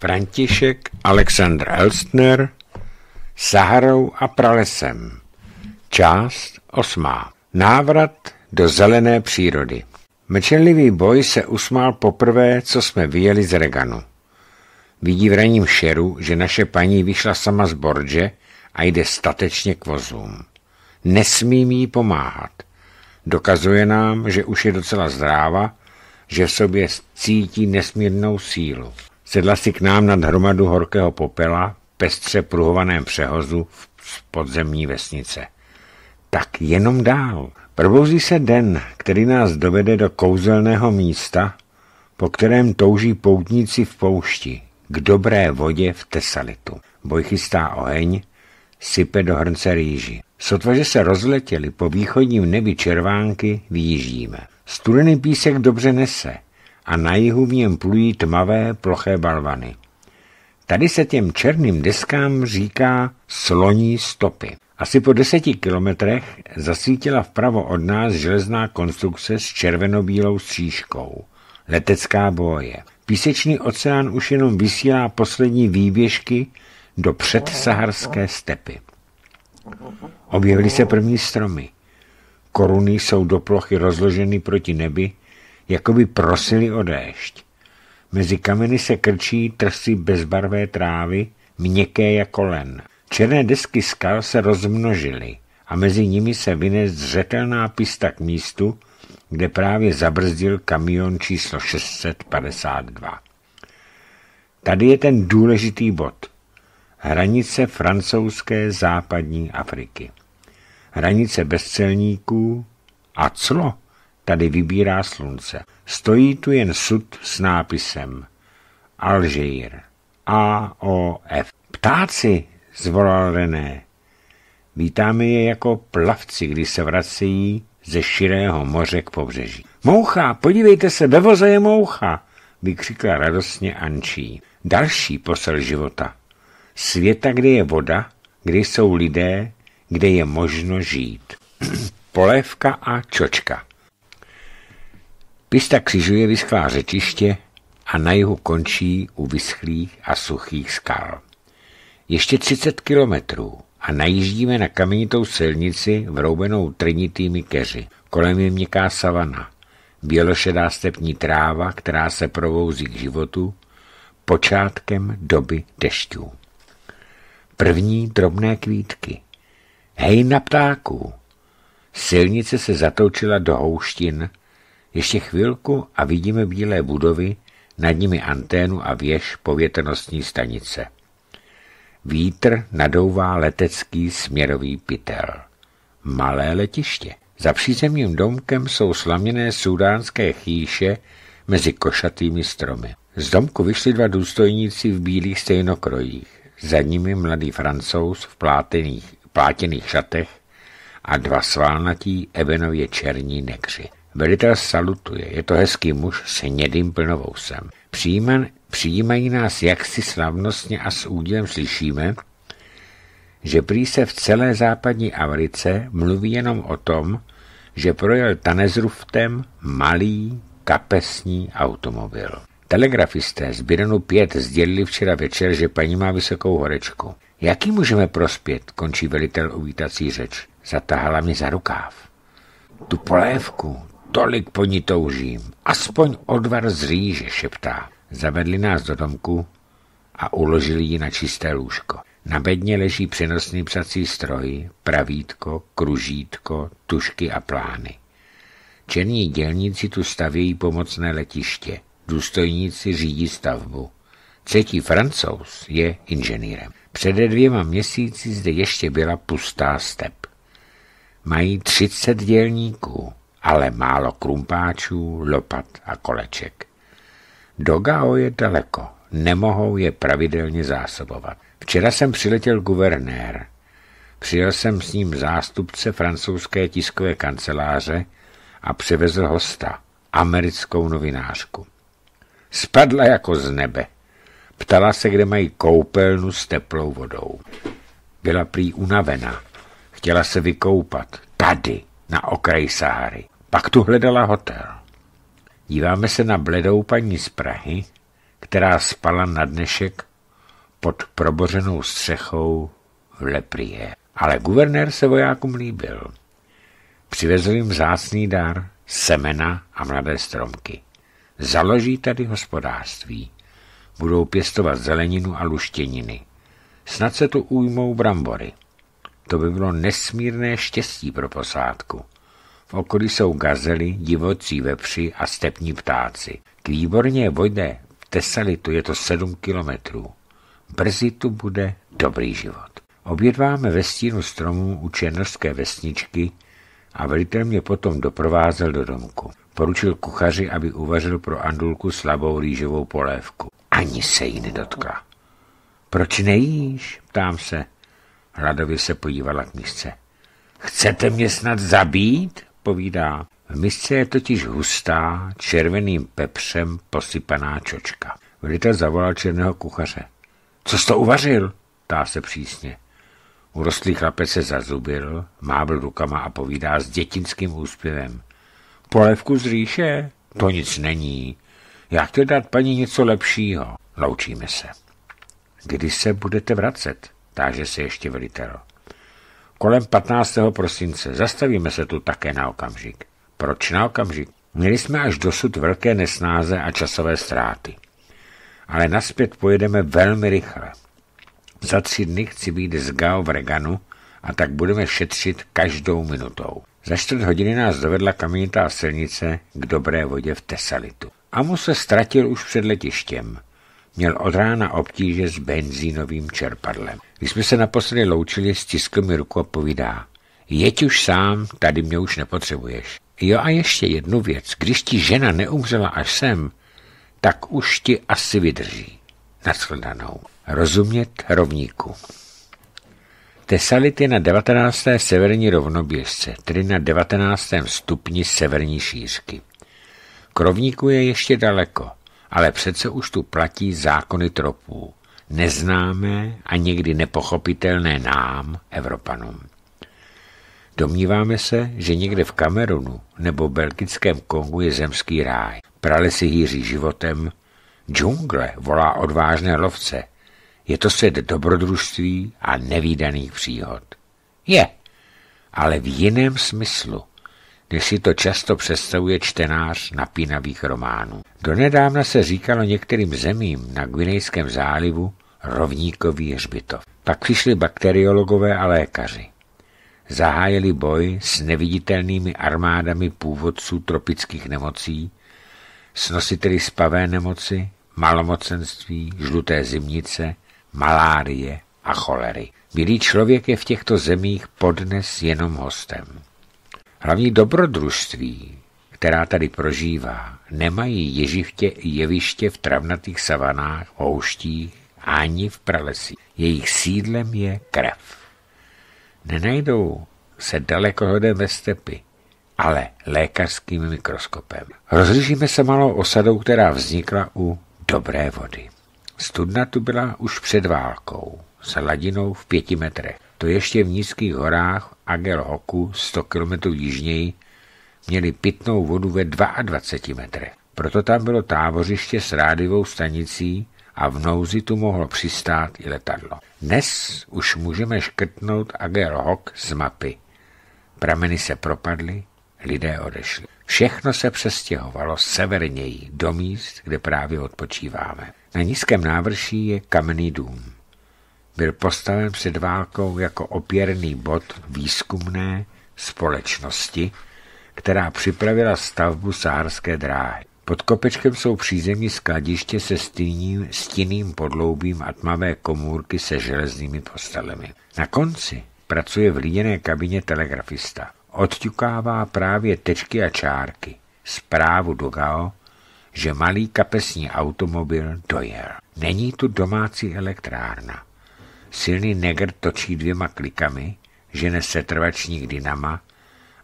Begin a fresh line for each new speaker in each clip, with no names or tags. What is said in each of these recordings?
František Alexandr Elstner Saharou a pralesem Část osmá Návrat do zelené přírody Mečenlivý boj se usmál poprvé, co jsme vyjeli z Reganu. Vidí v raním šeru, že naše paní vyšla sama z Borže a jde statečně k vozům. Nesmím jí pomáhat. Dokazuje nám, že už je docela zdráva, že v sobě cítí nesmírnou sílu. Sedla si k nám nad hromadu horkého popela, pestře pruhovaném přehozu v podzemní vesnice. Tak jenom dál. Probouzí se den, který nás dovede do kouzelného místa, po kterém touží poutníci v poušti, k dobré vodě v Tesalitu. Boj chystá oheň, sype do hrnce rýži. Sotva, že se rozletěli po východním nebi červánky, vyjíždíme. Studený písek dobře nese a na jihu v něm plují tmavé ploché balvany. Tady se těm černým deskám říká sloní stopy. Asi po deseti kilometrech zasvítila vpravo od nás železná konstrukce s červenobílou střížkou. Letecká boje. Písečný oceán už jenom vysílá poslední výběžky do předsaharské stepy. Objevily se první stromy. Koruny jsou do plochy rozloženy proti nebi, jako by prosili o déšť. Mezi kameny se krčí trsy bezbarvé trávy, měkké jako len. Černé desky skal se rozmnožily a mezi nimi se vynes zřetelná pista k místu, kde právě zabrzdil kamion číslo 652. Tady je ten důležitý bod. Hranice francouzské západní Afriky. Hranice bezcelníků a clo tady vybírá slunce. Stojí tu jen sud s nápisem Alžír. A-O-F. Ptáci, zvolal René. Vítáme je jako plavci, když se vracejí ze širého moře k pobřeží. Moucha, podívejte se, ve voze je moucha, vykřikla radostně Ančí. Další posel života. Světa, kde je voda, kde jsou lidé, kde je možno žít. Polévka a čočka. Pista křižuje vyschlá řečiště a na jihu končí u vyschlých a suchých skal. Ještě 30 kilometrů a najíždíme na kamenitou silnici vroubenou trnitými keři. Kolem je měkká savana, bělošedá stepní tráva, která se provouzí k životu, počátkem doby dešťů. První drobné kvítky. Hej na ptáků! Silnice se zatoučila do houštin, ještě chvilku a vidíme bílé budovy, nad nimi anténu a věž povětrnostní stanice. Vítr nadouvá letecký směrový pytel. Malé letiště. Za přízemním domkem jsou slaměné sudánské chýše mezi košatými stromy. Z domku vyšli dva důstojníci v bílých stejnokrojích. Za nimi mladý francouz v plátených, plátěných šatech a dva svalnatí ebenově černí nekři. Velitel salutuje, je to hezký muž s hnědým plnovousem. Přijíman, přijímají nás jaksi slavnostně a s údílem slyšíme, že prý se v celé západní Africe mluví jenom o tom, že projel Tanezruftem malý kapesní automobil. Telegrafisté z Birenu 5 sdělili včera večer, že paní má vysokou horečku. Jaký můžeme prospět, končí velitel uvítací řeč. Zatáhala mi za rukáv. Tu polévku, Tolik po ní toužím. Aspoň odvar z rýže, šeptá. Zavedli nás do domku a uložili ji na čisté lůžko. Na bedně leží přenosný psací stroj, pravítko, kružítko, tušky a plány. Černí dělníci tu stavějí pomocné letiště. Důstojníci řídí stavbu. Třetí francouz je inženýrem. Před dvěma měsíci zde ještě byla pustá step. Mají třicet dělníků ale málo krumpáčů, lopat a koleček. Do Gao je daleko, nemohou je pravidelně zásobovat. Včera jsem přiletěl guvernér. Přijel jsem s ním zástupce francouzské tiskové kanceláře a přivezl hosta, americkou novinářku. Spadla jako z nebe. Ptala se, kde mají koupelnu s teplou vodou. Byla prý unavená. Chtěla se vykoupat. Tady, na okraji Sahary. Pak tu hledala hotel. Díváme se na bledou paní z Prahy, která spala na dnešek pod probořenou střechou v Leprie. Ale guvernér se vojákům líbil. Přivezl jim vzácný dar, semena a mladé stromky. Založí tady hospodářství. Budou pěstovat zeleninu a luštěniny. Snad se tu ujmou brambory. To by bylo nesmírné štěstí pro posádku. V okolí jsou gazely, divocí vepři a stepní ptáci. K výborně vojde Tesalitu je to sedm kilometrů. Brzy tu bude dobrý život. Obědváme ve stínu stromů u černožské vesničky a velitel mě potom doprovázel do domku. Poručil kuchaři, aby uvařil pro Andulku slabou rýžovou polévku. Ani se jí nedotkla. Proč nejíš? Ptám se. Hladově se podívala k misce. Chcete mě snad zabít? Povídá. V misce je totiž hustá, červeným pepřem posypaná čočka. Velitel zavolal černého kuchaře. Co jsi to uvařil? Ptá se přísně. Urostlý chlapec se zazubil, mábl rukama a povídá s dětinským úspěvem. Polevku z říše? To nic není. Já chtěl dát paní něco lepšího. Loučíme se. Kdy se budete vracet? Táže se ještě velitel. Kolem 15. prosince. Zastavíme se tu také na okamžik. Proč na okamžik? Měli jsme až dosud velké nesnáze a časové ztráty. Ale naspět pojedeme velmi rychle. Za tři dny chci být z Gao v Reganu a tak budeme šetřit každou minutou. Za čtvrt hodiny nás dovedla kamenitá silnice k dobré vodě v Tesalitu. Amu se ztratil už před letištěm. Měl od rána obtíže s benzínovým čerpadlem. Když jsme se naposledy loučili, stiskl mi ruku a povídá. Jeď už sám, tady mě už nepotřebuješ. Jo a ještě jednu věc. Když ti žena neumřela až sem, tak už ti asi vydrží. Naschledanou. Rozumět rovníku. Tesalit je na 19. severní rovnoběžce, tedy na 19. stupni severní šířky. K rovníku je ještě daleko, ale přece už tu platí zákony tropů, neznámé a někdy nepochopitelné nám, Evropanům. Domníváme se, že někde v Kamerunu nebo belgickém Kongu je zemský ráj. Pralesy hýří životem, džungle volá odvážné lovce, je to svět dobrodružství a nevýdaných příhod. Je, ale v jiném smyslu, než si to často představuje čtenář napínavých románů. Donedávna se říkalo některým zemím na Gvinejském zálivu rovníkový hřbitov. Pak přišli bakteriologové a lékaři. Zahájili boj s neviditelnými armádami původců tropických nemocí, s nositeli spavé nemoci, malomocenství, žluté zimnice, malárie a cholery. Bílý člověk je v těchto zemích podnes jenom hostem. Hlavní dobrodružství, která tady prožívá, nemají ježivtě jeviště v travnatých savanách, houštích ani v pralesích. Jejich sídlem je krev. Nenajdou se dalekohodem ve stepy, ale lékařským mikroskopem. Rozlišíme se malou osadou, která vznikla u dobré vody. Studna tu byla už před válkou, s hladinou v pěti metrech. To ještě v nízkých horách Agel Hoku, 100 km jižněji, měli pitnou vodu ve 22 metrech. Proto tam bylo tábořiště s rádivou stanicí a v nouzi tu mohlo přistát i letadlo. Dnes už můžeme škrtnout Agel Hok z mapy. Prameny se propadly, lidé odešli. Všechno se přestěhovalo severněji do míst, kde právě odpočíváme. Na nízkém návrší je kamenný dům. Byl postaven před válkou jako opěrný bod výzkumné společnosti, která připravila stavbu sárské dráhy. Pod kopečkem jsou přízemní skladiště se stíným, stinným podloubím a tmavé komůrky se železnými postelemi. Na konci pracuje v líděné kabině telegrafista. Odťukává právě tečky a čárky. Zprávu do Gao že malý kapesní automobil dojel. Není tu domácí elektrárna. Silný negr točí dvěma klikami, žene setrvačník dynama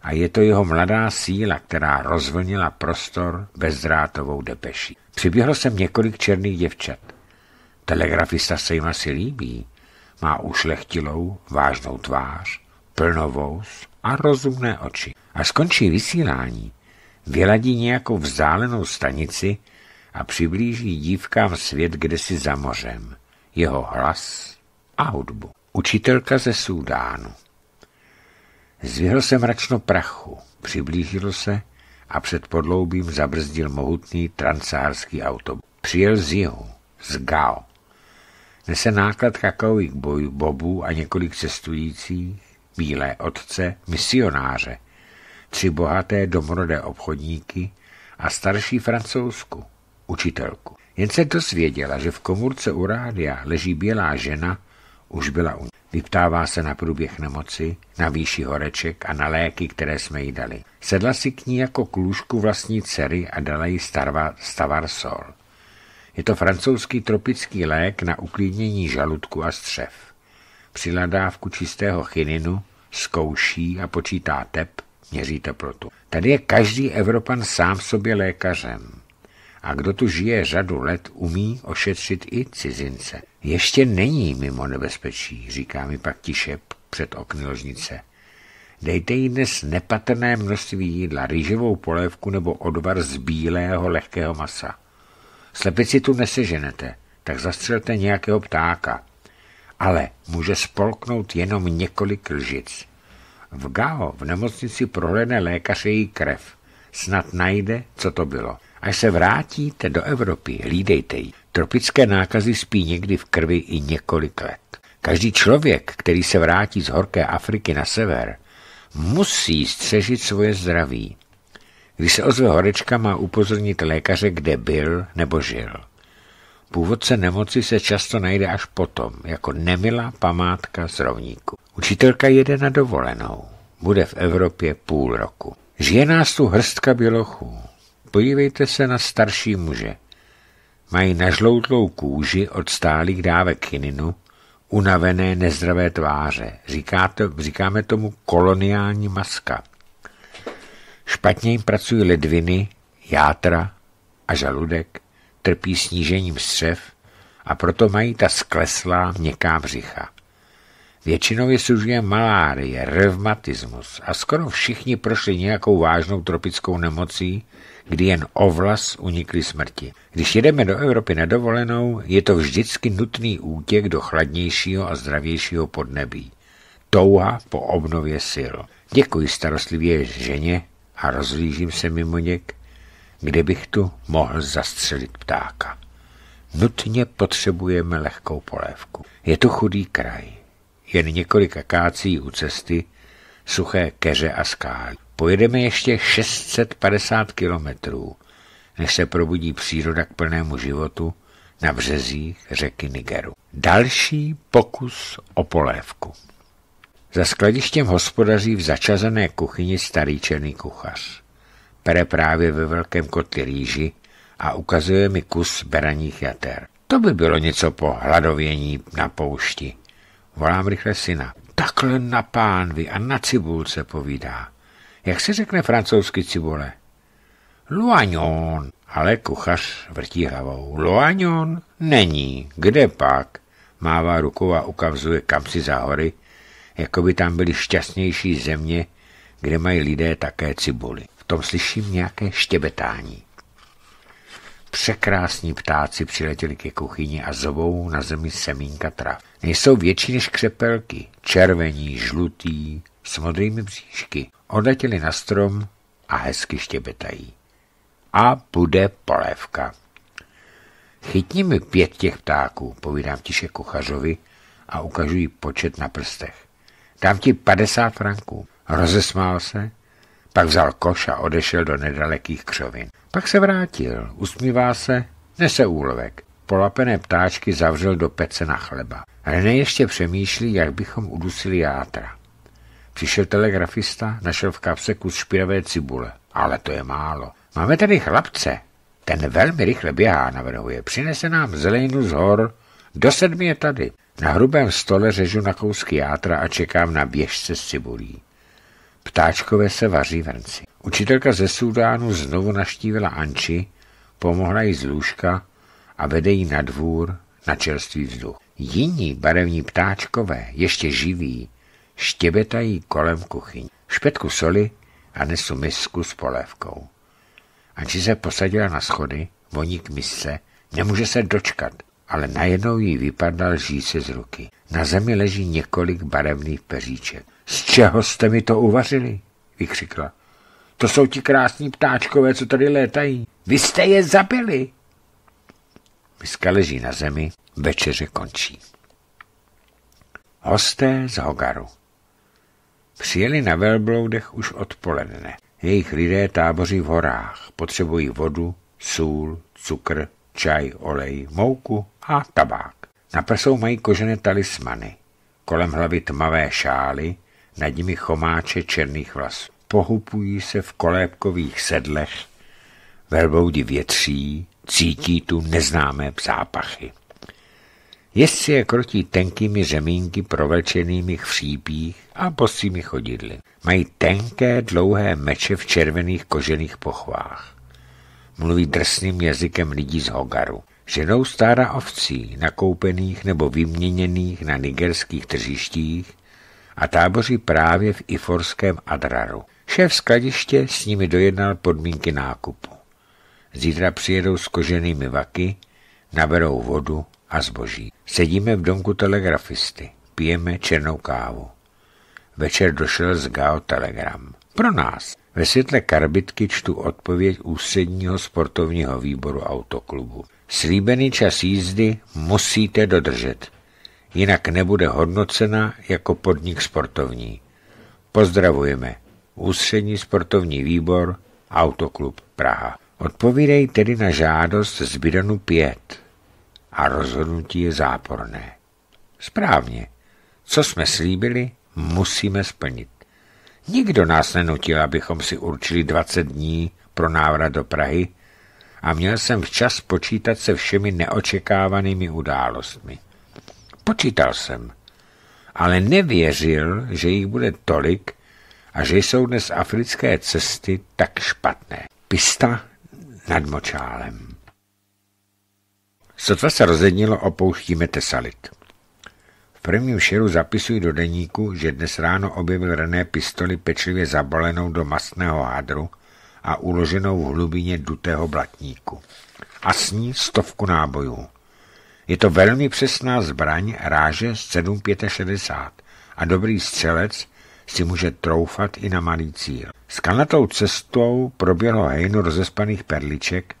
a je to jeho mladá síla, která rozvlnila prostor bezdrátovou depeší. Přiběhlo sem několik černých děvčat. Telegrafista se jim asi líbí. Má ušlechtilou, vážnou tvář, plnovous a rozumné oči. A skončí vysílání, vyladí nějakou vzdálenou stanici a přiblíží dívkám svět kdesi za mořem, jeho hlas a hudbu. Učitelka ze Súdánu. Zvihl se mračno prachu, přiblížilo se a před podloubím zabrzdil mohutný transárský autobus. Přijel z jihu, z Gao. Nese náklad kakaových bobů a několik cestujících, bílé otce, misionáře, tři bohaté domorodé obchodníky a starší francouzsku, učitelku. Jen se dozvěděla, že v komůrce u rádia leží bělá žena, už byla u Vyptává se na průběh nemoci, na výši horeček a na léky, které jsme jí dali. Sedla si k ní jako k lůžku vlastní dcery a dala jí starva, stavarsol. Je to francouzský tropický lék na uklidnění žaludku a střev. Při dávku čistého chininu zkouší a počítá tep, měří teplotu. Tady je každý Evropan sám sobě lékařem. A kdo tu žije řadu let, umí ošetřit i cizince. Ještě není mimo nebezpečí, říká mi pak tiše před okny ložnice. Dejte jí dnes nepatrné množství jídla, rýžovou polévku nebo odvar z bílého lehkého masa. Slepici tu neseženete, tak zastřelte nějakého ptáka. Ale může spolknout jenom několik lžic. V Gao v nemocnici prohlédne lékař její krev. Snad najde, co to bylo. Až se vrátíte do Evropy, hlídejte ji. Tropické nákazy spí někdy v krvi i několik let. Každý člověk, který se vrátí z horké Afriky na sever, musí střežit svoje zdraví. Když se ozve horečka, má upozornit lékaře, kde byl nebo žil. Původce nemoci se často najde až potom, jako nemilá památka z rovníku. Učitelka jede na dovolenou. Bude v Evropě půl roku. Žije nás tu hrstka bělochů. Podívejte se na starší muže. Mají nažloutlou kůži od stálých dávek kininu, unavené nezdravé tváře. Říkáte, říkáme tomu koloniální maska. Špatně jim pracují ledviny, játra a žaludek, trpí snížením střev a proto mají ta skleslá měkká břicha. Většinou je sužuje malárie, revmatismus a skoro všichni prošli nějakou vážnou tropickou nemocí, kdy jen ovlas unikli smrti. Když jedeme do Evropy na dovolenou, je to vždycky nutný útěk do chladnějšího a zdravějšího podnebí. Touha po obnově sil. Děkuji starostlivě ženě a rozlížím se mimo něk, kde bych tu mohl zastřelit ptáka. Nutně potřebujeme lehkou polévku. Je tu chudý kraj. Jen několik akácí u cesty, suché keře a skály. Pojedeme ještě 650 kilometrů, než se probudí příroda k plnému životu na březích řeky Nigeru. Další pokus o polévku. Za skladištěm hospodaří v začazené kuchyni starý černý kuchař. Pere právě ve velkém kotli rýži a ukazuje mi kus beraních jater. To by bylo něco po hladovění na poušti. Volám rychle syna. Takhle na pánvi a na cibulce povídá. Jak se řekne francouzsky cibule? Loagnon. Ale kuchař vrtí hlavou. Loagnon? Není. Kde pak? Mává rukou a ukazuje kam si za hory, jako by tam byly šťastnější země, kde mají lidé také cibuly. V tom slyším nějaké štěbetání. Překrásní ptáci přiletěli ke kuchyni a zovou na zemi semínka trav. Nejsou větší než křepelky, červení, žlutý, s modrými bříšky. Odletěli na strom a hezky štěbetají. A bude polévka. Chytni mi pět těch ptáků, povídám tiše kuchařovi a ukažuji počet na prstech. Dám ti padesát franků. Rozesmál se, pak vzal koš a odešel do nedalekých křovin. Pak se vrátil, usmívá se, nese úlovek. Polapené ptáčky zavřel do pece na chleba. René ještě přemýšlí, jak bychom udusili játra. Přišel telegrafista, našel v kapse kus špinavé cibule. Ale to je málo. Máme tady chlapce. Ten velmi rychle běhá, navrhuje. Přinese nám zeleninu z hor. Do sedmi je tady. Na hrubém stole řežu na kousky játra a čekám na běžce s cibulí. Ptáčkové se vaří v rnci. Učitelka ze Sudánu znovu naštívila Anči, pomohla jí z lůžka a vede jí na dvůr na čerstvý vzduch. Jiní barevní ptáčkové, ještě živí, štěbetají kolem kuchyň. Špetku soli a nesu misku s polévkou. Anči se posadila na schody, voní k mise, nemůže se dočkat, ale najednou jí vypadal žíce z ruky. Na zemi leží několik barevných peříček. Z čeho jste mi to uvařili? vykřikla. To jsou ti krásní ptáčkové, co tady létají. Vy jste je zabili. Miska leží na zemi, večeře končí. Hosté z Hogaru. Přijeli na velbloudech už odpoledne. Jejich lidé táboří v horách, potřebují vodu, sůl, cukr, čaj, olej, mouku a tabák. Na prsou mají kožené talismany, kolem hlavy tmavé šály, nad nimi chomáče černých vlasů. Pohupují se v kolébkových sedlech, velboudi větří, cítí tu neznámé zápachy. Jezdci je krotí tenkými řemínky provlečenými chřípích a bosými chodidly. Mají tenké, dlouhé meče v červených kožených pochvách. Mluví drsným jazykem lidí z Hogaru. Ženou stáda ovcí, nakoupených nebo vyměněných na nigerských tržištích a táboří právě v iforském Adraru. Šéf skladiště s nimi dojednal podmínky nákupu. Zítra přijedou s koženými vaky, naberou vodu a zboží. Sedíme v domku telegrafisty, pijeme černou kávu. Večer došel z Gao telegram. Pro nás. Ve světle karbitky čtu odpověď ústředního sportovního výboru autoklubu. Slíbený čas jízdy musíte dodržet, jinak nebude hodnocena jako podnik sportovní. Pozdravujeme. Ústřední sportovní výbor, Autoklub Praha. Odpovídej tedy na žádost z Bidonu 5 a rozhodnutí je záporné. Správně. Co jsme slíbili, musíme splnit. Nikdo nás nenutil, abychom si určili 20 dní pro návrat do Prahy a měl jsem včas počítat se všemi neočekávanými událostmi. Počítal jsem, ale nevěřil, že jich bude tolik a že jsou dnes africké cesty tak špatné. Pista nad močálem. Sotva se rozednilo, opouštíme Tesalit. V prvním šeru zapisují do deníku, že dnes ráno objevil René pistoli pečlivě zabalenou do mastného hádru a uloženou v hlubině dutého blatníku. A s ní stovku nábojů. Je to velmi přesná zbraň ráže 765 a dobrý střelec si může troufat i na malý cíl. Skalnatou cestou proběhlo hejno rozespaných perliček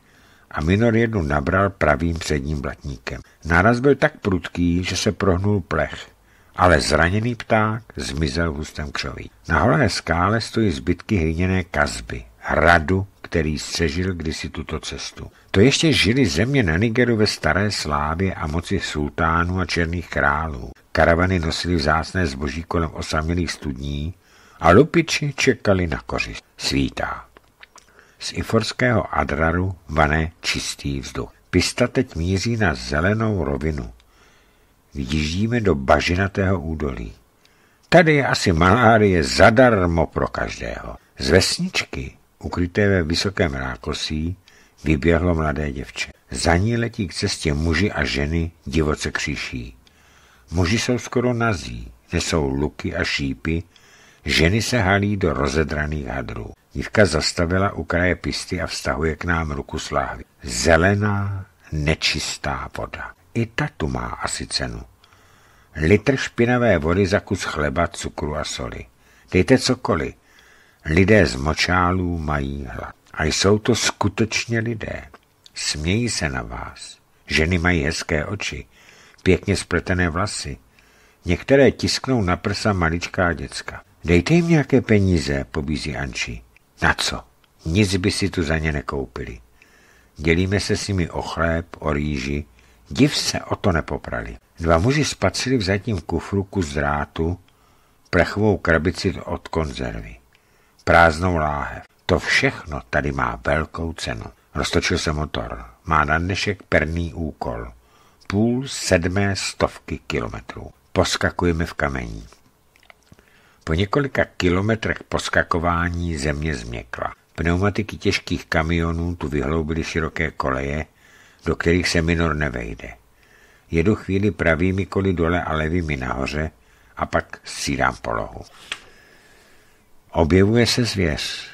a Minor jednu nabral pravým předním blatníkem. Náraz byl tak prudký, že se prohnul plech, ale zraněný pták zmizel v hustém křoví. Na holé skále stojí zbytky hliněné kazby, hradu, který střežil kdysi tuto cestu. To ještě žili země na Nigeru ve staré slávě a moci sultánů a černých králů. Karavany nosily vzácné zboží kolem osamělých studní a lupiči čekali na kořist. Svítá. Z iforského Adraru vané čistý vzduch. Pista teď míří na zelenou rovinu. Vyjíždíme do bažinatého údolí. Tady je asi malárie zadarmo pro každého. Z vesničky, ukryté ve vysokém rákosí, vyběhlo mladé děvče. Za ní letí k cestě muži a ženy divoce kříší. Muži jsou skoro nazí, nesou luky a šípy, ženy se halí do rozedraných hadrů. Dívka zastavila u kraje pisty a vztahuje k nám ruku slávy. Zelená, nečistá voda. I ta tu má asi cenu. Litr špinavé vody za kus chleba, cukru a soli. Dejte cokoliv. Lidé z močálů mají hlad. A jsou to skutečně lidé. Smějí se na vás. Ženy mají hezké oči, pěkně spletené vlasy. Některé tisknou na prsa maličká děcka. Dejte jim nějaké peníze, pobízí Anči. Na co? Nic by si tu za ně nekoupili. Dělíme se s nimi o chléb, o rýži. Div se o to nepoprali. Dva muži spatřili v zatím kufru kus drátu, plechovou krabici od konzervy, prázdnou láhev. To všechno tady má velkou cenu. Roztočil se motor. Má na dnešek perný úkol. Půl sedmé stovky kilometrů. Poskakujeme v kamení. Po několika kilometrech poskakování země změkla. Pneumatiky těžkých kamionů tu vyhloubily široké koleje, do kterých se minor nevejde. Jedu chvíli pravými koly dole a levými nahoře a pak střídám polohu. Objevuje se zvěř.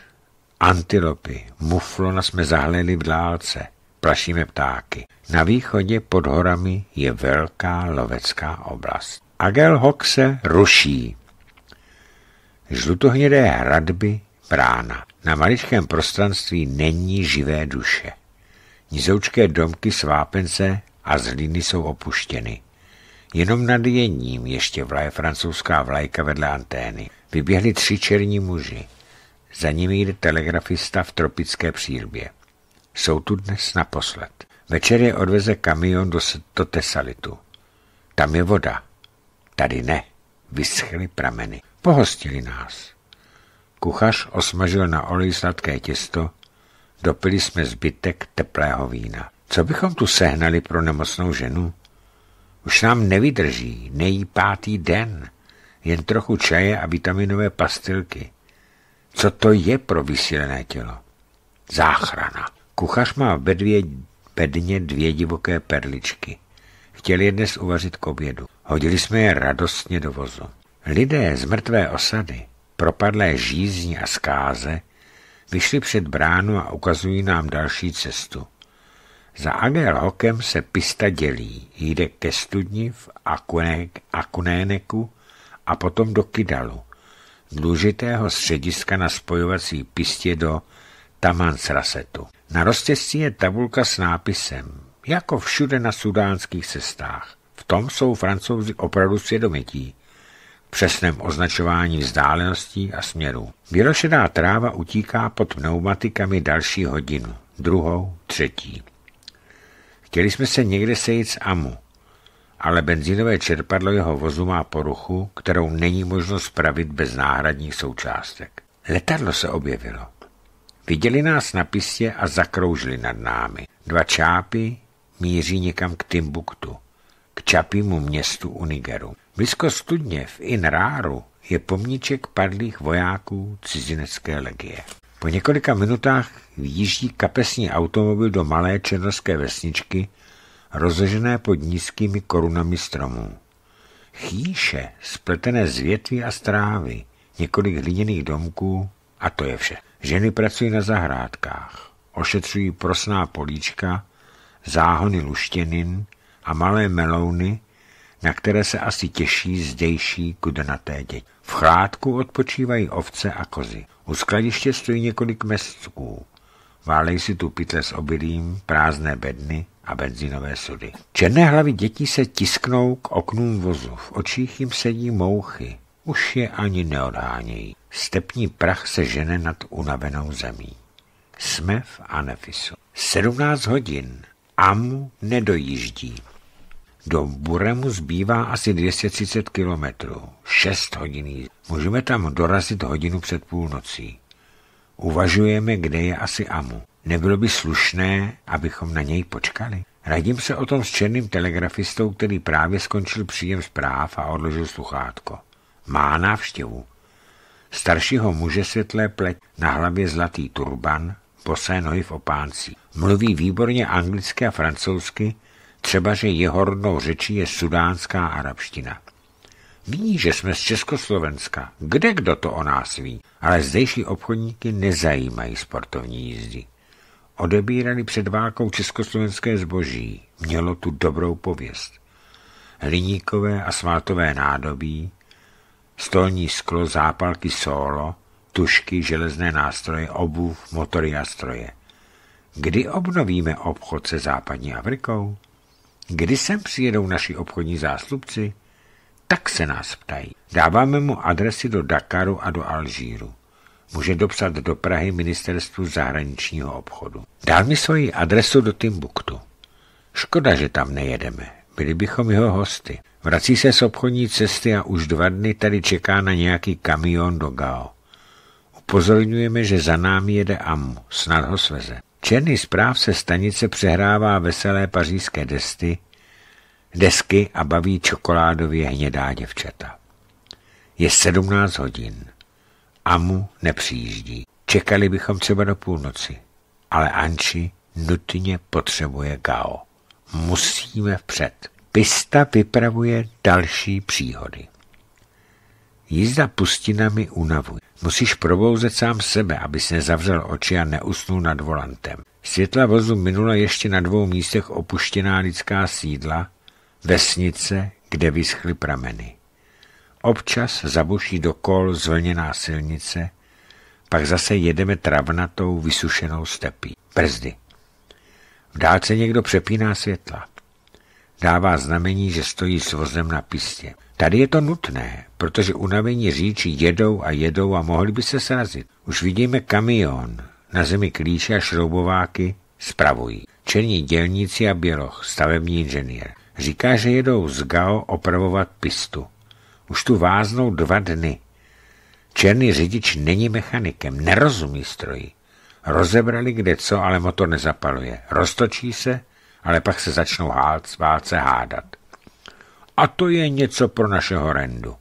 Antilopy, muflona jsme zahleli v dálce. plašíme ptáky. Na východě pod horami je velká lovecká oblast. Agelhok se ruší. Žlutohnědé hradby brána. Na maličkém prostranství není živé duše. Nizoučké domky s vápence a z hlíny jsou opuštěny. Jenom nad jedním ještě vlaje francouzská vlajka vedle antény. Vyběhli tři černí muži. Za nimi jde telegrafista v tropické přílbě. Jsou tu dnes naposled. Večer je odveze kamion do, do Tesalitu. Tam je voda. Tady ne. Vyschly prameny. Pohostili nás. Kuchař osmažil na olej sladké těsto, dopili jsme zbytek teplého vína. Co bychom tu sehnali pro nemocnou ženu? Už nám nevydrží, nejí pátý den, jen trochu čaje a vitaminové pastilky. Co to je pro vysílené tělo? Záchrana. Kuchař má v bedvě, bedně dvě divoké perličky. Chtěl je dnes uvařit k obědu. Hodili jsme je radostně do vozu. Lidé z mrtvé osady, propadlé žízní a zkáze, vyšli před bránu a ukazují nám další cestu. Za Agel Hokem se pista dělí, jde ke studni v Akunéneku a potom do Kidalu, důležitého střediska na spojovací pistě do Tamansrasetu. Na roztězci je tabulka s nápisem, jako všude na sudánských cestách. V tom jsou francouzi opravdu svědomití, přesném označování vzdáleností a směrů. Bělošedá tráva utíká pod pneumatikami další hodinu, druhou, třetí. Chtěli jsme se někde sejít s Amu, ale benzínové čerpadlo jeho vozu má poruchu, kterou není možno spravit bez náhradních součástek. Letadlo se objevilo. Viděli nás na pistě a zakroužili nad námi. Dva čápy míří někam k Timbuktu, k čapímu městu u Nigeru. Blízko studně v Inráru je pomníček padlých vojáků cizinecké legie. Po několika minutách vyjíždí kapesní automobil do malé černoské vesničky, rozežené pod nízkými korunami stromů. Chýše, spletené z větví a strávy, několik hliněných domků a to je vše. Ženy pracují na zahrádkách, ošetřují prosná políčka, záhony luštěnin a malé melouny, na které se asi těší zdejší kudenaté děti. V chládku odpočívají ovce a kozy. U skladiště stojí několik mestků. Válej si tu pytle s obilím, prázdné bedny a benzínové sudy. Černé hlavy dětí se tisknou k oknům vozu. V očích jim sedí mouchy. Už je ani neodhánějí. Stepní prach se žene nad unavenou zemí. Jsme v Anefisu. Sedmnáct hodin. Amu nedojíždí. Do Buremu zbývá asi 230 kilometrů. Šest hodin. Můžeme tam dorazit hodinu před půlnocí. Uvažujeme, kde je asi Amu. Nebylo by slušné, abychom na něj počkali? Radím se o tom s černým telegrafistou, který právě skončil příjem zpráv a odložil sluchátko. Má návštěvu. Staršího muže světlé pleť, na hlavě zlatý turban, bosé nohy v opánci. Mluví výborně anglicky a francouzsky, třeba že jeho rodnou řečí je sudánská arabština. Ví, že jsme z Československa. Kde kdo to o nás ví? Ale zdejší obchodníky nezajímají sportovní jízdy. Odebírali před válkou československé zboží. Mělo tu dobrou pověst. Hliníkové a smaltové nádobí, stolní sklo, zápalky solo, tušky, železné nástroje, obuv, motory a stroje. Kdy obnovíme obchod se západní Afrikou? Kdy sem přijedou naši obchodní zástupci? Tak se nás ptají. Dáváme mu adresy do Dakaru a do Alžíru. Může dopsat do Prahy ministerstvu zahraničního obchodu. Dál mi svoji adresu do Timbuktu. Škoda, že tam nejedeme. Byli bychom jeho hosty. Vrací se z obchodní cesty a už dva dny tady čeká na nějaký kamion do Gao. Upozorňujeme, že za námi jede Amu, snad ho sveze. Černý správce stanice přehrává veselé pařížské desty, desky a baví čokoládově hnědá děvčata. Je sedmnáct hodin. Amu nepřijíždí. Čekali bychom třeba do půlnoci. Ale Anči nutně potřebuje Gao. Musíme vpřed. Pista vypravuje další příhody. Jízda pustinami unavuje. Musíš probouzet sám sebe, abys nezavřel oči a neusnul nad volantem. Světla vozu minula ještě na dvou místech opuštěná lidská sídla, vesnice, kde vyschly prameny. Občas zabuší do kol zvlněná silnice, pak zase jedeme travnatou, vysušenou stepí. Brzdy. V dálce někdo přepíná světla. Dává znamení, že stojí s vozem na pistě. Tady je to nutné, protože unavení říči jedou a jedou a mohli by se srazit. Už vidíme kamion, na zemi klíče a šroubováky spravují. Černí dělníci a běloch, stavební inženýr. Říká, že jedou z Gao opravovat pistu. Už tu váznou dva dny. Černý řidič není mechanikem, nerozumí stroji. Rozebrali kde co, ale motor nezapaluje. Roztočí se, ale pak se začnou válce hádat. A to je něco pro našeho rendu.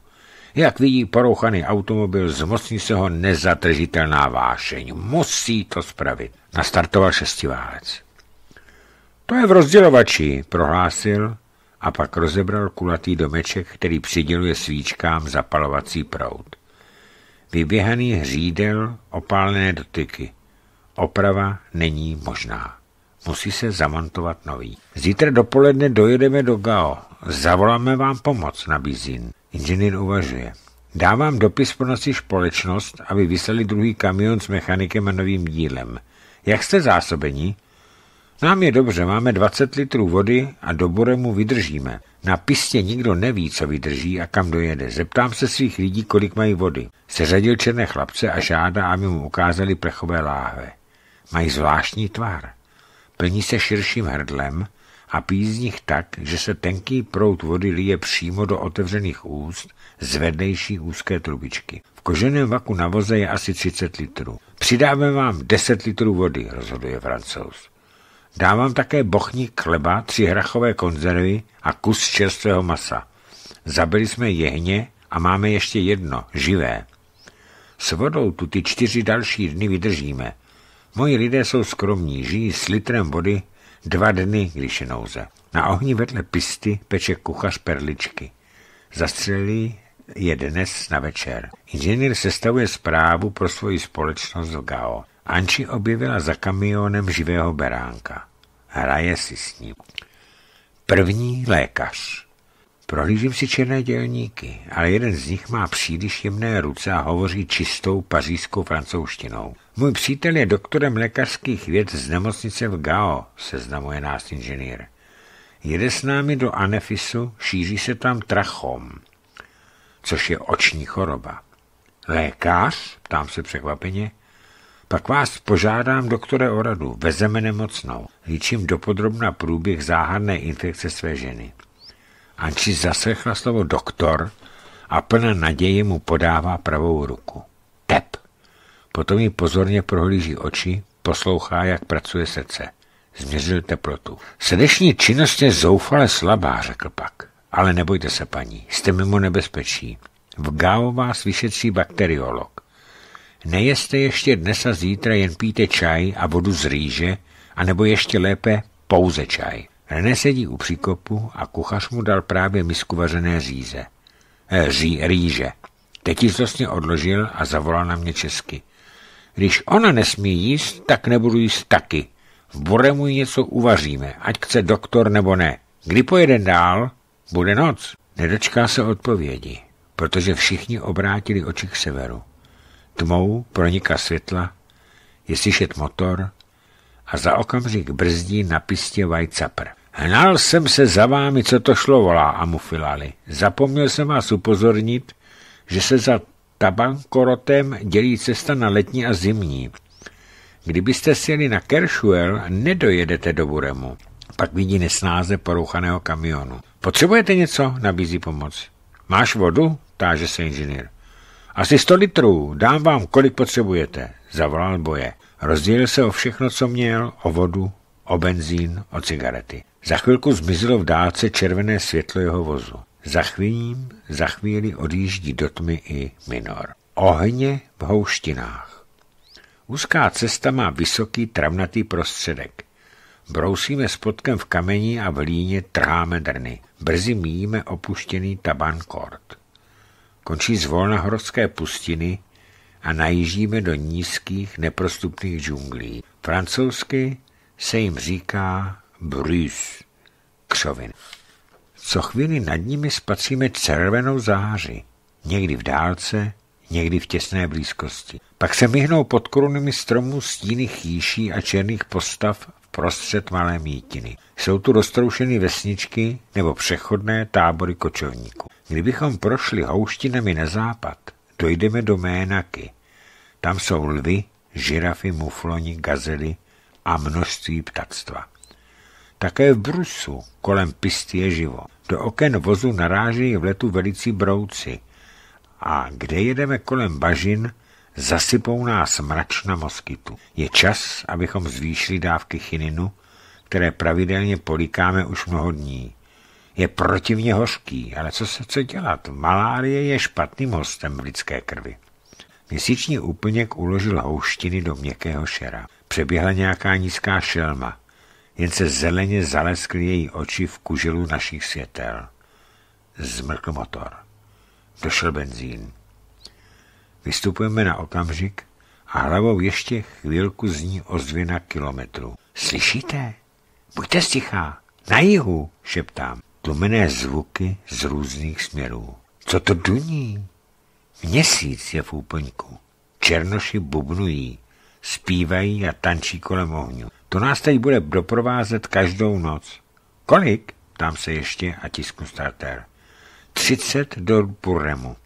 Jak vidí porouchaný automobil, zmocní se ho nezatržitelná vášeň. Musí to spravit. Nastartoval šestiválec. To je v rozdělovači, prohlásil a pak rozebral kulatý domeček, který přiděluje svíčkám zapalovací proud. Vyběhaný hřídel, opálené dotyky. Oprava není možná. Musí se zamontovat nový. Zítra dopoledne dojedeme do Gao. Zavoláme vám pomoc, nabízí. Inženýr uvažuje. Dávám dopis pro naši společnost, aby vyslali druhý kamion s mechanikem a novým dílem. Jak jste zásobení? Nám je dobře, máme 20 litrů vody a do Boremu vydržíme. Na pistě nikdo neví, co vydrží a kam dojede. Zeptám se svých lidí, kolik mají vody. Seřadil černé chlapce a žádá, aby mu ukázali plechové láhve. Mají zvláštní tvar. Plní se širším hrdlem a pí z nich tak, že se tenký prout vody lije přímo do otevřených úst z vedlejší úzké trubičky. V koženém vaku na voze je asi 30 litrů. Přidáme vám 10 litrů vody, rozhoduje francouz. Dávám také bochník chleba, tři hrachové konzervy a kus čerstvého masa. Zabili jsme jehně a máme ještě jedno, živé. S vodou tu ty čtyři další dny vydržíme. Moji lidé jsou skromní, žijí s litrem vody dva dny, když je nouze. Na ohni vedle pisty peče kuchař perličky. Zastřelí je dnes na večer. Inženýr sestavuje zprávu pro svoji společnost v Gao. Anči objevila za kamionem živého beránka. Hraje si s ním. První lékař. Prohlížím si černé dělníky, ale jeden z nich má příliš jemné ruce a hovoří čistou pařížskou francouzštinou. Můj přítel je doktorem lékařských věd z nemocnice v Gao, seznamuje nás inženýr. Jede s námi do Anefisu, šíří se tam trachom, což je oční choroba. Lékař? Ptám se překvapeně. Pak vás požádám, doktore, o radu. Vezeme nemocnou. Líčím dopodrobna průběh záhadné infekce své ženy. Anči zaslechla slovo doktor a plná naděje mu podává pravou ruku. Potom jí pozorně prohlíží oči, poslouchá, jak pracuje srdce. Změřil teplotu. Srdeční činnost je zoufale slabá, řekl pak. Ale nebojte se, paní, jste mimo nebezpečí. V Gao vás vyšetří bakteriolog. Nejeste ještě dnes a zítra jen píte čaj a vodu z rýže, anebo ještě lépe pouze čaj. René sedí u příkopu a kuchař mu dal právě misku vařené říze. Eh, ří, rýže. Teď ji zlostně odložil a zavolal na mě česky. Když ona nesmí jíst, tak nebudu jíst taky. V Boremu něco uvaříme, ať chce doktor nebo ne. Kdy pojede dál, bude noc. Nedočká se odpovědi, protože všichni obrátili oči k severu. Tmou proniká světla, je slyšet motor a za okamžik brzdí na pistě Vajcapr. Hnal jsem se za vámi, co to šlo, volá Amufilali. Zapomněl jsem vás upozornit, že se za tabankorotem dělí cesta na letní a zimní. Kdybyste sjeli na Kershuel, nedojedete do Buremu. Pak vidí nesnáze porouchaného kamionu. Potřebujete něco? Nabízí pomoc. Máš vodu? Táže se inženýr. Asi sto litrů, dám vám, kolik potřebujete, zavolal boje. Rozdělil se o všechno, co měl, o vodu, o benzín, o cigarety. Za chvilku zmizelo v dálce červené světlo jeho vozu. Za chvílím, za chvíli odjíždí do tmy i minor. Ohně v houštinách. Úzká cesta má vysoký travnatý prostředek. Brousíme spodkem v kameni a v líně trháme drny. Brzy míjíme opuštěný tabankort. končí zvolna horské pustiny a najíždíme do nízkých, neprostupných džunglí. Francouzsky se jim říká brus, křovin. Co chvíli nad nimi spatříme červenou záři, někdy v dálce, někdy v těsné blízkosti. Pak se myhnou pod korunami stromů stíny chýší a černých postav v prostřed malé mítiny. Jsou tu roztroušeny vesničky nebo přechodné tábory kočovníků. Kdybychom prošli houštinami na západ, dojdeme do Ménaky. Tam jsou lvy, žirafy, mufloni, gazely a množství ptactva. Také v Brusu kolem pisty je živo. Do oken vozu narážejí v letu velicí brouci a kde jedeme kolem bažin, zasypou nás mračna moskytu. Je čas, abychom zvýšili dávky chininu, které pravidelně polikáme už mnoho dní. Je protivně hořký, ale co se co dělat? Malárie je špatným hostem v lidské krvi. Měsíční úplněk uložil houštiny do měkkého šera. Přeběhla nějaká nízká šelma. Jen se zeleně zaleskly její oči v kuželu našich světel. Zmrkl motor. Došel benzín. Vystupujeme na okamžik a hlavou ještě chvilku zní ozvěna kilometru. Slyšíte? Buďte stichá. Na jihu, šeptám. Tlumené zvuky z různých směrů. Co to duní? Měsíc je v úplňku. Černoši bubnují, zpívají a tančí kolem ohňu. To nás teď bude doprovázet každou noc. Kolik? Tam se ještě a tisknu starter. 30 do Purremu.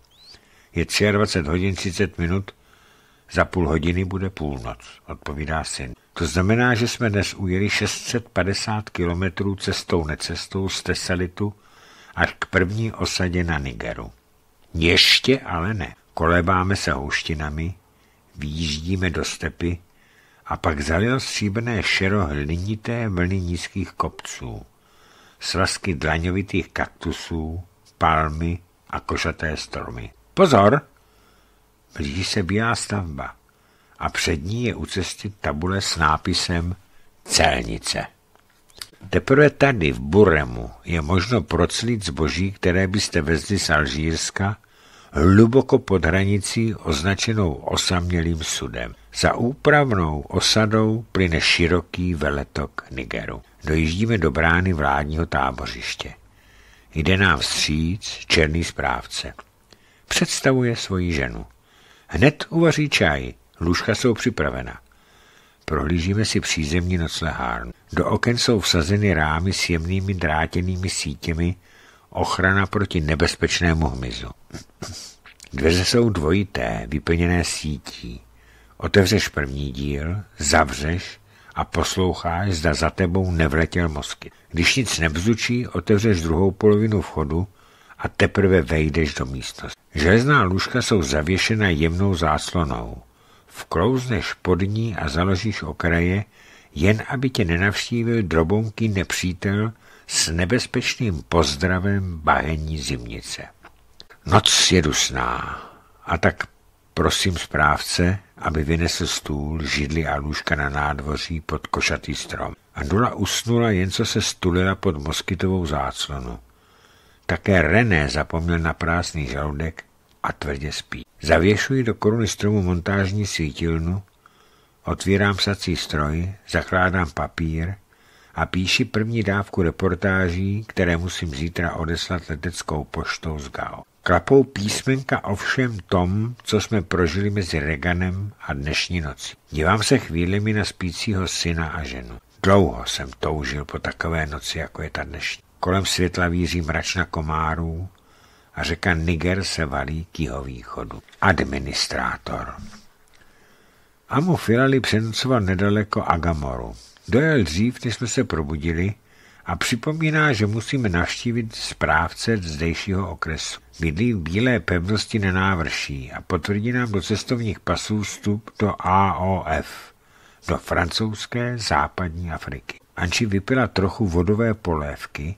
Je 23 hodin 30 minut, za půl hodiny bude půlnoc, odpovídá syn. To znamená, že jsme dnes ujeli 650 kilometrů cestou necestou z Tesalitu až k první osadě na Nigeru. Ještě ale ne. Kolebáme se houštinami, výjíždíme do stepy a pak zalil stříbrné šero hlinité vlny nízkých kopců, svazky dlaňovitých kaktusů, palmy a košaté stromy. Pozor! Blíží se bílá stavba a před ní je u cesty tabule s nápisem Celnice. Teprve tady v Buremu je možno proclit zboží, které byste vezli z Alžírska, hluboko pod hranicí označenou osamělým sudem. Za úpravnou osadou plyne široký veletok Nigeru. Dojíždíme do brány vládního tábořiště. Jde nám vstříc černý správce. Představuje svoji ženu. Hned uvaří čaj, lůžka jsou připravena. Prohlížíme si přízemní noclehárnu. Do oken jsou vsazeny rámy s jemnými drátěnými sítěmi, ochrana proti nebezpečnému hmyzu. Dveře jsou dvojité, vyplněné sítí. Otevřeš první díl, zavřeš a posloucháš, zda za tebou nevletěl mozky. Když nic nebzučí, otevřeš druhou polovinu vchodu a teprve vejdeš do místnosti. Železná lůžka jsou zavěšena jemnou záslonou. Vklouzneš pod ní a založíš okraje, jen aby tě nenavštívil drobonký nepřítel s nebezpečným pozdravem bahení zimnice. Noc je dusná a tak prosím správce, aby vynesl stůl, židli a lůžka na nádvoří pod košatý strom. Andula usnula, jen co se stulila pod moskytovou záclonu. Také René zapomněl na prázdný žaludek a tvrdě spí. Zavěšuji do koruny stromu montážní svítilnu, otvírám sací stroj, zakládám papír a píši první dávku reportáží, které musím zítra odeslat leteckou poštou z Gao. Klapou písmenka o všem tom, co jsme prožili mezi Reganem a dnešní nocí. Dívám se chvílemi na spícího syna a ženu. Dlouho jsem toužil po takové noci, jako je ta dnešní. Kolem světla víří mračna komárů a řeka Niger se valí k jihovýchodu. Administrátor. Amu Filali přenocoval nedaleko Agamoru. Dojel dřív, než jsme se probudili a připomíná, že musíme navštívit správce zdejšího okresu. Bydlí v bílé pevnosti na návrší a potvrdí nám do cestovních pasů vstup do AOF, do francouzské západní Afriky. Anči vypila trochu vodové polévky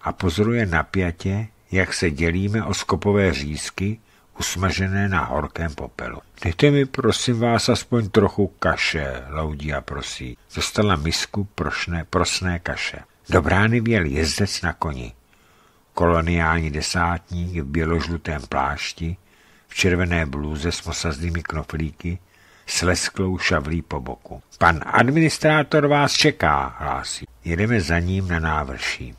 a pozoruje napjatě, jak se dělíme o skopové řízky, usmažené na horkém popelu. Dejte mi, prosím vás, aspoň trochu kaše, a prosí. Dostala misku prošné, prosné kaše. Do brány věl jezdec na koni. Koloniální desátník v běložlutém plášti, v červené blůze s mosaznými knoflíky, s lesklou šavlí po boku. Pan administrátor vás čeká, hlásí. Jedeme za ním na návrší.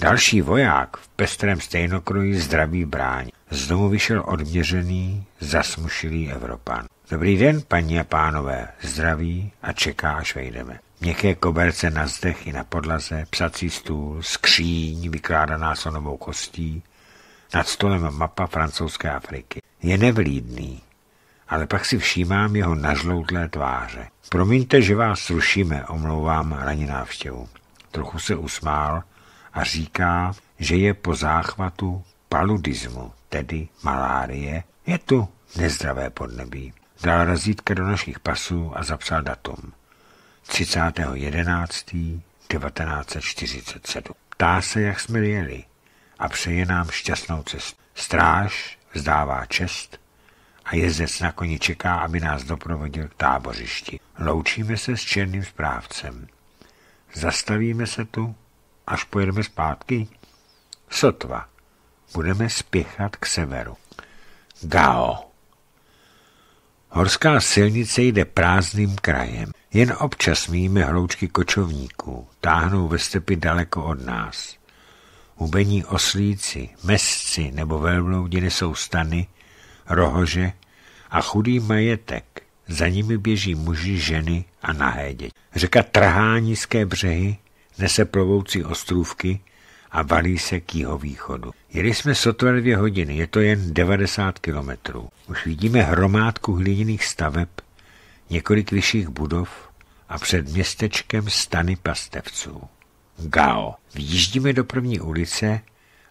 Další voják v pestrém stejnokroji zdraví bráň. Z domu vyšel odměřený, zasmušilý Evropan. Dobrý den, paní a pánové, zdraví a čeká, až vejdeme. Měkké koberce na zdech i na podlaze, psací stůl, skříň vykládaná sonovou kostí, nad stolem mapa francouzské Afriky. Je nevlídný, ale pak si všímám jeho nažloutlé tváře. Promiňte, že vás rušíme, omlouvám raní návštěvu. Trochu se usmál a říká, že je po záchvatu paludismu, tedy malárie. Je tu nezdravé podnebí. Dal razítka do našich pasů a zapsal datum. 30.11.1947. Ptá se, jak jsme jeli a přeje nám šťastnou cestu. Stráž vzdává čest a jezdec na koni čeká, aby nás doprovodil k tábořišti. Loučíme se s černým správcem. Zastavíme se tu, až pojedeme zpátky? Sotva. Budeme spěchat k severu. Gao. Horská silnice jde prázdným krajem. Jen občas míme hloučky kočovníků, táhnou ve stepy daleko od nás. Hubení oslíci, mesci nebo velbloudi nesou stany, rohože a chudý majetek. Za nimi běží muži, ženy a nahé děti. Řeka trhá nízké břehy, nese plovoucí ostrůvky a valí se k jihovýchodu. Jeli jsme sotva dvě hodiny, je to jen 90 kilometrů. Už vidíme hromádku hliněných staveb, několik vyšších budov a před městečkem stany pastevců. Gao. Vyjíždíme do první ulice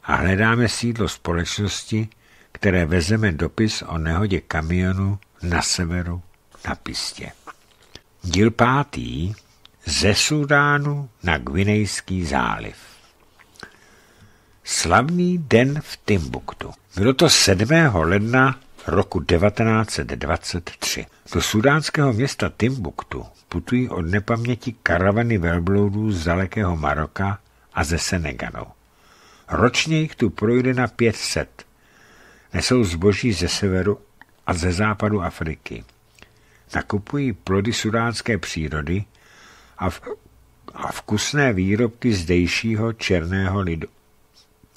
a hledáme sídlo společnosti, které vezeme dopis o nehodě kamionu na severu na pistě. Díl pátý ze Sudánu na Gvinejský záliv. Slavný den v Timbuktu. Bylo to 7. ledna roku 1923. Do sudánského města Timbuktu putují od nepaměti karavany velbloudů z dalekého Maroka a ze Senegalu. Ročně jich tu projde na 500. Nesou zboží ze severu a ze západu Afriky. Nakupují plody sudánské přírody a, v, a vkusné výrobky zdejšího černého lidu.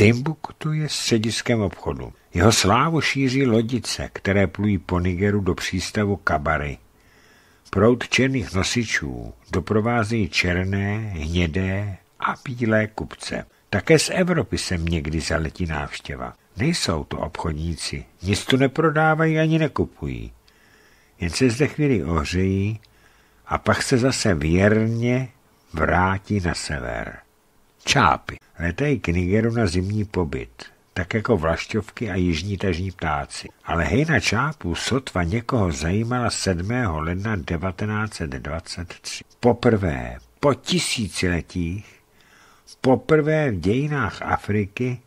Timbuktu je střediskem obchodu. Jeho slávu šíří lodice, které plují po Nigeru do přístavu Kabary. Proud černých nosičů doprovázejí černé, hnědé a bílé kupce. Také z Evropy sem někdy zaletí návštěva. Nejsou to obchodníci, nic tu neprodávají ani nekupují. Jen se zde chvíli ohřejí a pak se zase věrně vrátí na sever. Čápy letají k Nigeru na zimní pobyt, tak jako vlašťovky a jižní tažní ptáci. Ale hejna čápů sotva někoho zajímala 7. ledna 1923. Poprvé po tisíciletích, poprvé v dějinách Afriky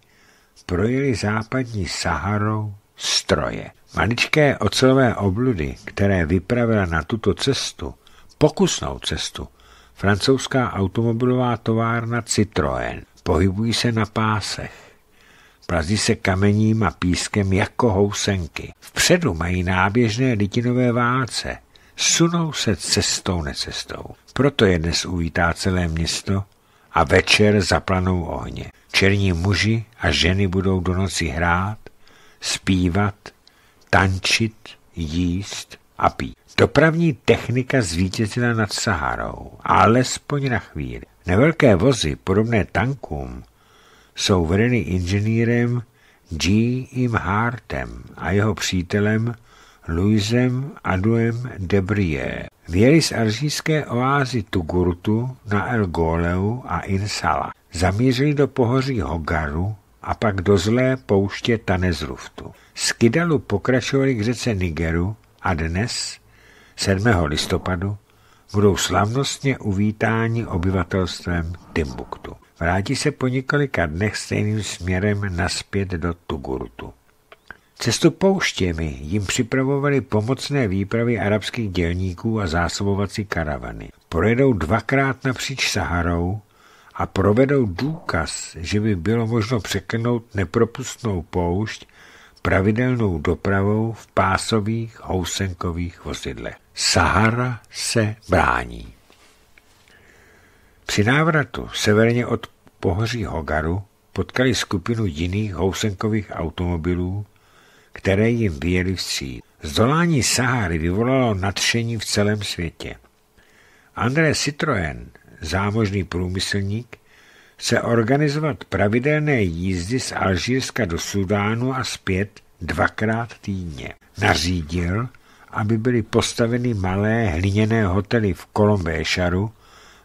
projeli západní Saharou stroje. Maličké ocelové obludy, které vypravila na tuto cestu, pokusnou cestu, francouzská automobilová továrna Citroën. Pohybují se na pásech. Plazí se kamením a pískem jako housenky. Vpředu mají náběžné litinové válce. Sunou se cestou necestou. Proto je dnes uvítá celé město a večer zaplanou ohně. Černí muži a ženy budou do noci hrát, zpívat, tančit, jíst a pít. Dopravní technika zvítězila nad Saharou, alespoň na chvíli. Nevelké vozy, podobné tankům, jsou vedeny inženýrem G. Im Hartem a jeho přítelem Louisem Aduem de Brie. Věli z aržijské oázy Tugurtu na El Goleu a Insala. Zamířili do pohoří Hogaru a pak do zlé pouště Tanezruftu. Z pokračovali k řece Nigeru a dnes, 7. listopadu, budou slavnostně uvítáni obyvatelstvem Timbuktu. Vrátí se po několika dnech stejným směrem naspět do Tugurtu. Cestu pouštěmi jim připravovali pomocné výpravy arabských dělníků a zásobovací karavany. Projedou dvakrát napříč Saharou a provedou důkaz, že by bylo možno překlenout nepropustnou poušť pravidelnou dopravou v pásových housenkových vozidlech. Sahara se brání. Při návratu severně od pohoří Hogaru potkali skupinu jiných housenkových automobilů, které jim vyjeli vstříc. Zdolání Sahary vyvolalo nadšení v celém světě. André Citroën, zámožný průmyslník, chce organizovat pravidelné jízdy z Alžírska do Sudánu a zpět dvakrát týdně. Nařídil, aby byly postaveny malé hliněné hotely v Kolombéšaru,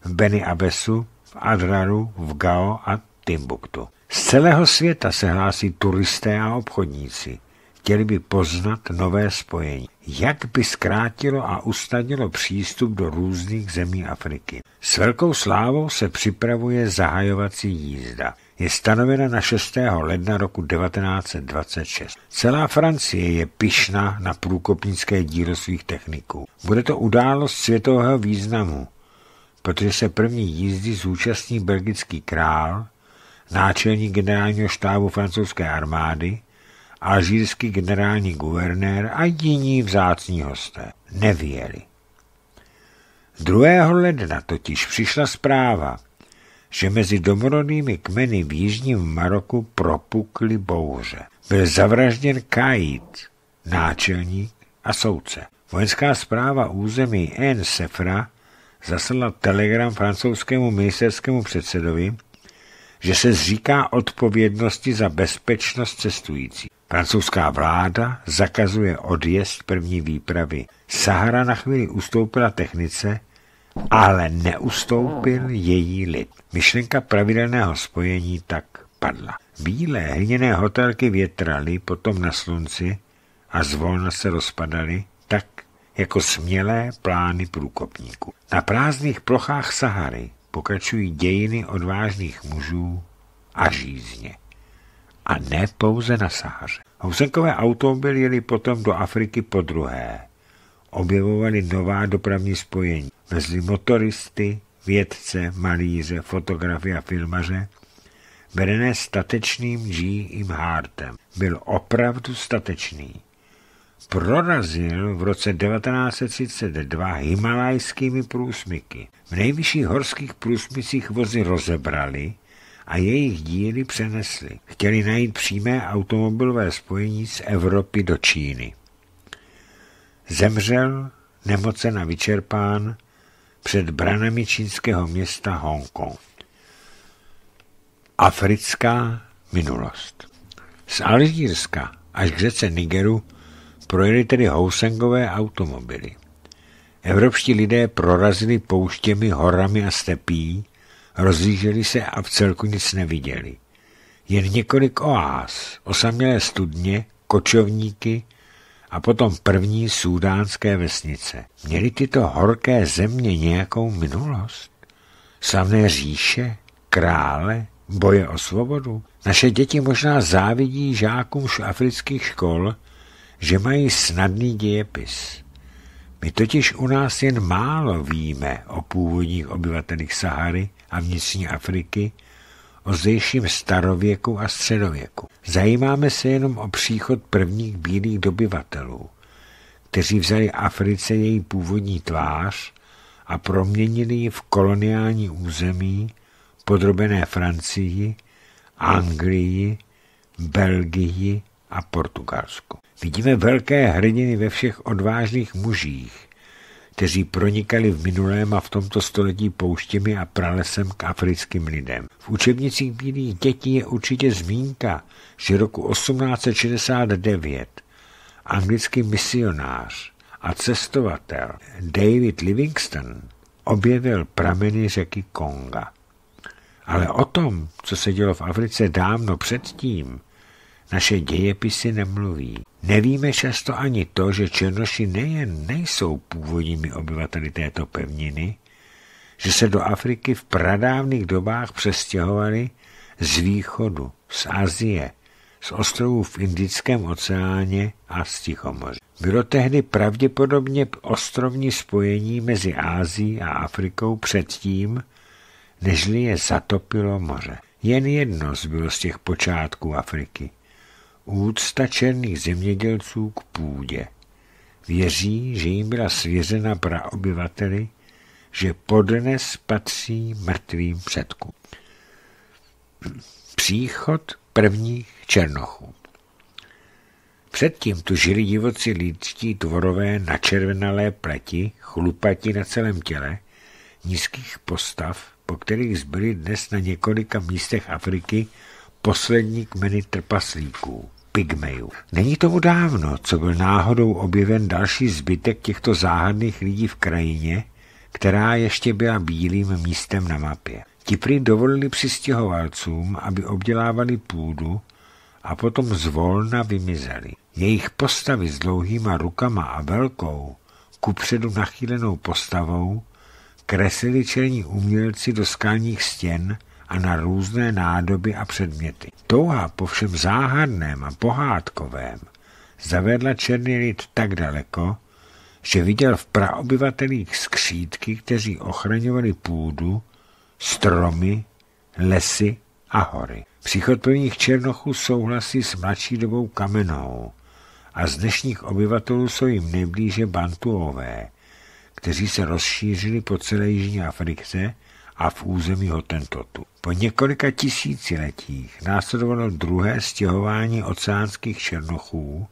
v Beni Abesu, v Adraru, v Gao a Timbuktu. Z celého světa se hlásí turisté a obchodníci. Chtěli by poznat nové spojení. Jak by zkrátilo a usnadnilo přístup do různých zemí Afriky. S velkou slávou se připravuje zahajovací jízda. Je stanovena na 6. ledna roku 1926. Celá Francie je pyšná na průkopnické dílo svých techniků. Bude to událost světového významu, protože se první jízdy zúčastní belgický král, náčelník generálního štábu francouzské armády, alžírský generální guvernér a jiní vzácní hosté. Nevěli. 2. ledna totiž přišla zpráva, že mezi domorodými kmeny v jižním Maroku propukly bouře. Byl zavražděn Kaid, náčelník a soudce. Vojenská zpráva území N. Sefra zaslala telegram francouzskému ministerskému předsedovi, že se zříká odpovědnosti za bezpečnost cestující. Francouzská vláda zakazuje odjezd první výpravy. Sahara na chvíli ustoupila technice, ale neustoupil její lid. Myšlenka pravidelného spojení tak padla. Bílé hliněné hotelky větraly potom na slunci a zvolna se rozpadaly, tak jako smělé plány průkopníků. Na prázdných plochách Sahary pokračují dějiny odvážných mužů a žízně. A ne pouze na Sahaře. Housenkové automobily jeli potom do Afriky po druhé. Objevovali nová dopravní spojení. Vezli motoristy, vědce, malíře, fotografy a filmaře, vedené statečným G. im Hartem. Byl opravdu statečný. Prorazil v roce 1932 himalajskými průsmyky. V nejvyšších horských průsmycích vozy rozebrali a jejich díly přenesli. Chtěli najít přímé automobilové spojení z Evropy do Číny. Zemřel, nemocen a vyčerpán, před branami čínského města Hongkong. Africká minulost. Z Alžírska až k řece Nigeru projeli tedy housengové automobily. Evropští lidé prorazili pouštěmi, horami a stepí, rozlíželi se a v celku nic neviděli. Jen několik oáz, osamělé studně, kočovníky a potom první sudánské vesnice. Měly tyto horké země nějakou minulost? Slavné říše, krále, boje o svobodu? Naše děti možná závidí žákům afrických škol, že mají snadný dějepis. My totiž u nás jen málo víme o původních obyvatelích Sahary a vnitřní Afriky, o zdejším starověku a středověku. Zajímáme se jenom o příchod prvních bílých dobyvatelů, kteří vzali Africe její původní tvář a proměnili ji v koloniální území podrobené Francii, Anglii, Belgii a Portugalsku. Vidíme velké hrdiny ve všech odvážných mužích, kteří pronikali v minulém a v tomto století pouštěmi a pralesem k africkým lidem. V učebnicích bílých dětí je určitě zmínka, že roku 1869 anglický misionář a cestovatel David Livingston objevil prameny řeky Konga. Ale o tom, co se dělo v Africe dávno předtím, naše dějepisy nemluví. Nevíme často ani to, že Černoši nejen nejsou původními obyvateli této pevniny, že se do Afriky v pradávných dobách přestěhovali z východu, z Azie, z ostrovů v Indickém oceáně a z Tichomoří. Bylo tehdy pravděpodobně ostrovní spojení mezi Ázií a Afrikou předtím, nežli je zatopilo moře. Jen jedno zbylo z těch počátků Afriky. Úcta černých zemědělců k půdě. Věří, že jim byla svěřena praobyvateli, že podnes patří mrtvým předkům. Příchod prvních černochů. Předtím tu žili divoci lidští tvorové na červenalé pleti, chlupati na celém těle, nízkých postav, po kterých zbyly dnes na několika místech Afriky poslední kmeny trpaslíků, pygmejů. Není tomu dávno, co byl náhodou objeven další zbytek těchto záhadných lidí v krajině, která ještě byla bílým místem na mapě. Ti prý dovolili přistěhovalcům, aby obdělávali půdu a potom zvolna vymizeli. Jejich postavy s dlouhýma rukama a velkou, kupředu nachýlenou postavou, kreslili čelní umělci do skalních stěn a na různé nádoby a předměty. Touha po všem záhadném a pohádkovém zavedla černý lid tak daleko, že viděl v praobyvatelích skřídky, kteří ochraňovali půdu, stromy, lesy a hory. Příchod prvních černochů souhlasí s mladší dobou kamenou a z dnešních obyvatelů jsou jim nejblíže bantuové, kteří se rozšířili po celé Jižní Africe a v území Hotentotu. Po několika tisíciletích následovalo druhé stěhování oceánských černochů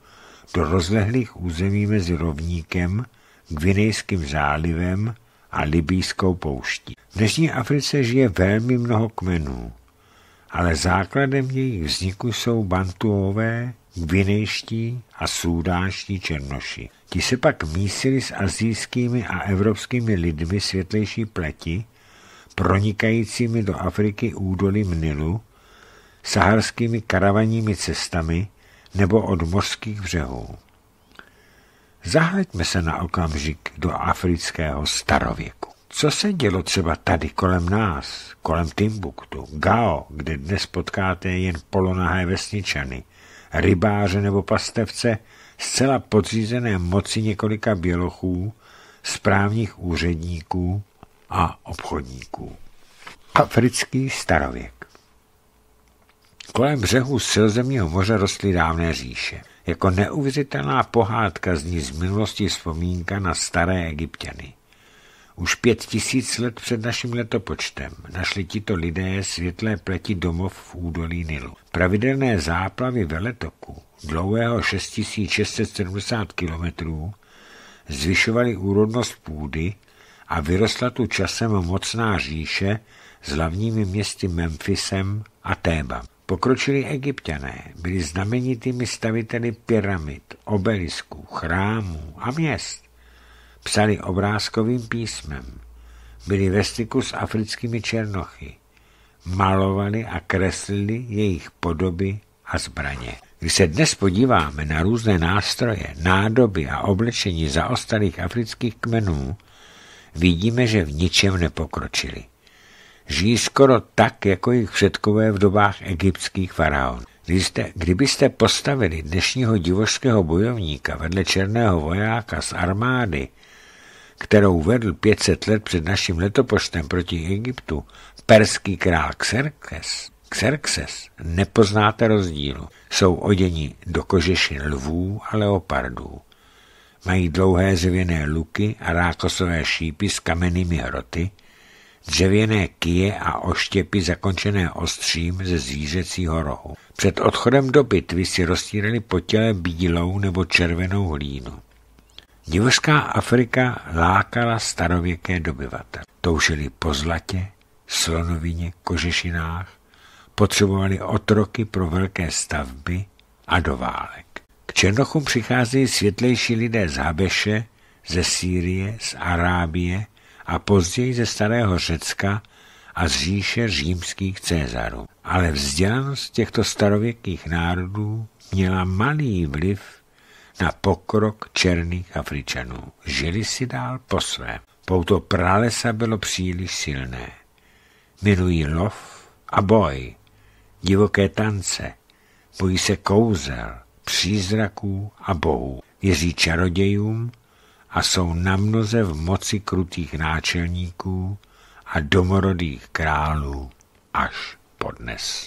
do rozlehlých území mezi rovníkem, Gvinejským zálivem a libýskou pouští. V dnešní Africe žije velmi mnoho kmenů, ale základem jejich vzniku jsou bantuové, gvinejští a súdánští černoši. Ti se pak mísili s azijskými a evropskými lidmi světlejší pleti, pronikajícími do Afriky údolím Nilu, saharskými karavanními cestami nebo od mořských břehů. Zahleďme se na okamžik do afrického starověku. Co se dělo třeba tady kolem nás, kolem Timbuktu, Gao, kde dnes potkáte jen polonahé vesničany, rybáře nebo pastevce, zcela podřízené moci několika bělochů, správních úředníků a obchodníků. Africký starověk Kolem břehu Středozemního moře rostly dávné říše. Jako neuvěřitelná pohádka zní z minulosti vzpomínka na staré egyptiany. Už pět tisíc let před naším letopočtem našli tito lidé světlé pleti domov v údolí Nilu. Pravidelné záplavy veletoku, dlouhého 6670 kilometrů, zvyšovaly úrodnost půdy a vyrostla tu časem mocná říše s hlavními městy Memphisem a Téba. Pokročilí egyptiané byli znamenitými staviteli pyramid, obelisků, chrámů a měst. Psali obrázkovým písmem, byli ve styku s africkými černochy, malovali a kreslili jejich podoby a zbraně. Když se dnes podíváme na různé nástroje, nádoby a oblečení zaostalých afrických kmenů, vidíme, že v ničem nepokročili. Žijí skoro tak, jako jejich předkové v dobách egyptských faraonů. Kdybyste, kdybyste postavili dnešního divožského bojovníka vedle černého vojáka z armády, kterou vedl 500 let před naším letopočtem proti Egyptu, perský král Xerxes, Xerxes, nepoznáte rozdílu. Jsou oděni do kožešin lvů a leopardů. Mají dlouhé dřevěné luky a rákosové šípy s kamennými hroty, dřevěné kije a oštěpy zakončené ostřím ze zvířecího rohu. Před odchodem do bitvy si roztírali po těle bílou nebo červenou hlínu. Divořská Afrika lákala starověké dobyvatele. Toužili po zlatě, slonovině, kožešinách, potřebovali otroky pro velké stavby a do válek. Černochům přicházejí světlejší lidé z Habeše, ze Sýrie, z Arábie, a později ze starého Řecka a z říše římských Cézarů. Ale vzdělanost těchto starověkých národů měla malý vliv na pokrok černých Afričanů. Žili si dál po svém. Pouto pralesa bylo příliš silné. Milují lov a boj, divoké tance, bojí se kouzel, přízraků a bohů. Věří čarodějům a jsou namnoze v moci krutých náčelníků a domorodých králů až podnes.